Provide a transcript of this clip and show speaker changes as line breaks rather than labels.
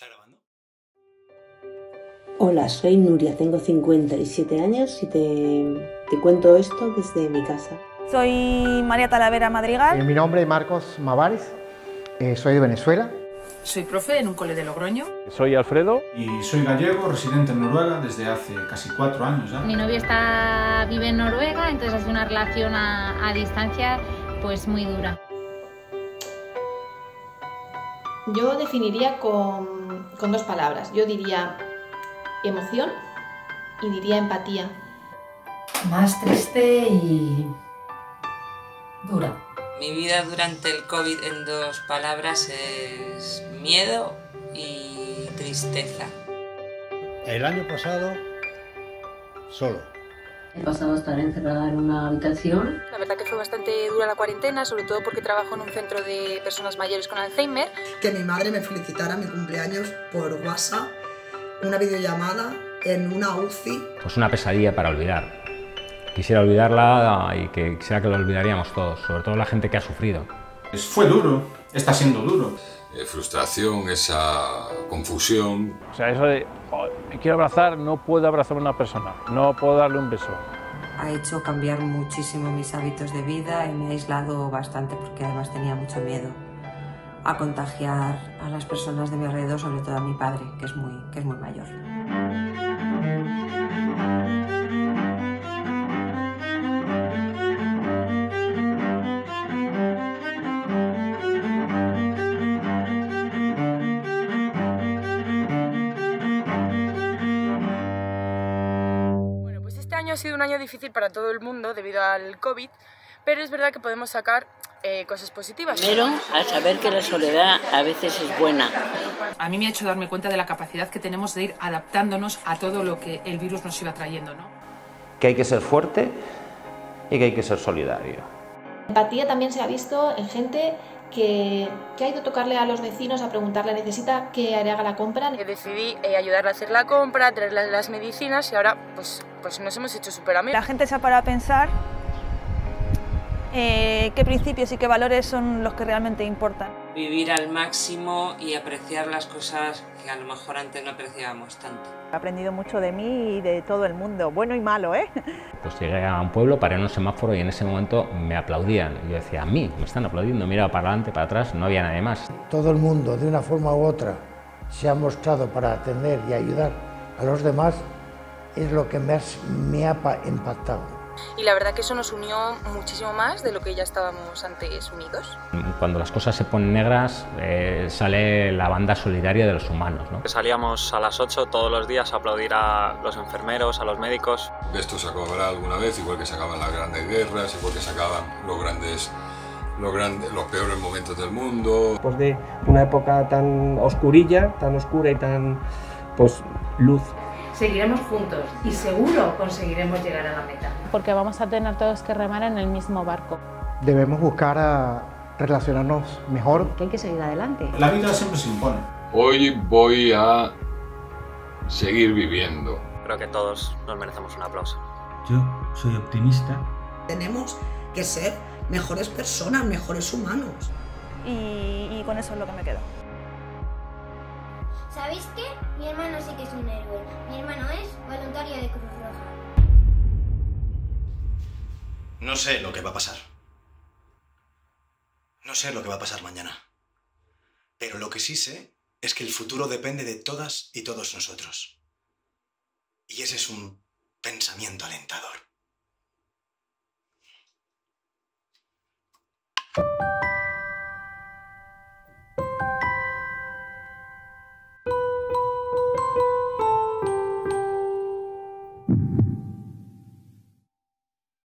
¿Está grabando?
Hola, soy Nuria, tengo 57 años y te, te cuento esto desde mi casa.
Soy María Talavera
Eh,
Madrigal.
mi nombre es Marcos Mavares, eh, soy de Venezuela.
Soy profe en un cole de Logroño.
Soy Alfredo.
Y soy gallego, residente en Noruega desde hace casi cuatro años ya.
Mi novio está, vive en Noruega, entonces hace una relación a, a distancia pues muy dura.
Yo definiría con, con dos palabras. Yo diría emoción y diría empatía.
Más triste y dura.
Mi vida durante el COVID en dos palabras es miedo y tristeza.
El año pasado, solo.
He pasado a estar encerrada en una habitación.
La verdad que fue bastante dura la cuarentena, sobre todo porque trabajo en un centro de personas mayores con Alzheimer.
Que mi madre me felicitara mi cumpleaños por WhatsApp, una videollamada en una UCI.
Pues una pesadilla para olvidar. Quisiera olvidarla y que quisiera que lo olvidaríamos todos, sobre todo la gente que ha sufrido.
Pues fue duro, está siendo duro.
Eh, frustración, esa confusión.
O sea, eso de "Oh, me quiero abrazar, no puedo abrazar a una persona, no puedo darle un beso.
Ha hecho cambiar muchísimo mis hábitos de vida y me ha aislado bastante porque además tenía mucho miedo a contagiar a las personas de mi alrededor, sobre todo a mi padre, que es muy, que es muy mayor.
Año ha sido un año difícil para todo el mundo debido al COVID, pero es verdad que podemos sacar eh, cosas positivas.
Primero, a saber que la soledad a veces es buena.
A mí me ha hecho darme cuenta de la capacidad que tenemos de ir adaptándonos a todo lo que el virus nos iba trayendo, ¿no?
Que hay que ser fuerte y que hay que ser solidario.
Empatía también se ha visto en gente que, que ha ido a tocarle a los vecinos a preguntarle, ¿necesita que le haga la compra?
Decidí eh, ayudarle a hacer la compra, traerle las medicinas y ahora pues, pues nos hemos hecho súper amigos.
La gente se ha parado a pensar eh, qué principios y qué valores son los que realmente importan.
Vivir al máximo y apreciar las cosas que a lo mejor antes no apreciábamos tanto.
He aprendido mucho de mí y de todo el mundo, bueno y malo, ¿eh?
Pues llegué a un pueblo, paré en un semáforo y en ese momento me aplaudían. Yo decía, a mí, me están aplaudiendo, miraba para adelante, para atrás, no había nadie más.
Todo el mundo, de una forma u otra, se ha mostrado para atender y ayudar a los demás, es lo que me, has- me ha pa- impactado.
Y la verdad que eso nos unió muchísimo más de lo que ya estábamos antes unidos.
Cuando las cosas se ponen negras, eh, sale la banda solidaria de los humanos. ¿no?
Salíamos a las 8 todos los días a aplaudir a los enfermeros, a los médicos.
Esto se acabará alguna vez, igual que se acaban las grandes guerras, igual que se acaban los grandes, los grandes, los peores momentos del mundo.
Después de una época tan oscurilla, tan oscura y tan, pues, luz.
Seguiremos juntos y seguro conseguiremos llegar a la meta. Porque vamos a tener todos que remar en el mismo barco.
Debemos buscar a relacionarnos mejor.
Que hay que seguir adelante.
La vida siempre se impone.
Hoy voy a seguir viviendo.
Creo que todos nos merecemos un aplauso.
Yo soy optimista.
Tenemos que ser mejores personas, mejores humanos.
Y, y con eso es lo que me quedo.
¿Sabéis qué? Mi hermano sí que es un héroe. Mi hermano es voluntario de Cruz Roja.
No sé lo que va a pasar. No sé lo que va a pasar mañana. Pero lo que sí sé es que el futuro depende de todas y todos nosotros. Y ese es un pensamiento alentador.